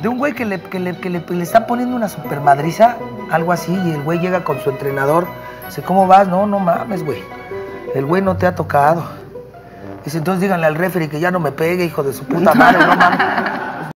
de un güey que le, que le, que le, está poniendo una supermadriza, algo así, y el güey llega con su entrenador. Dice, ¿cómo vas? No, no mames, güey. El güey no te ha tocado. Dice, entonces díganle al referee que ya no me pegue, hijo de su puta madre, no mames.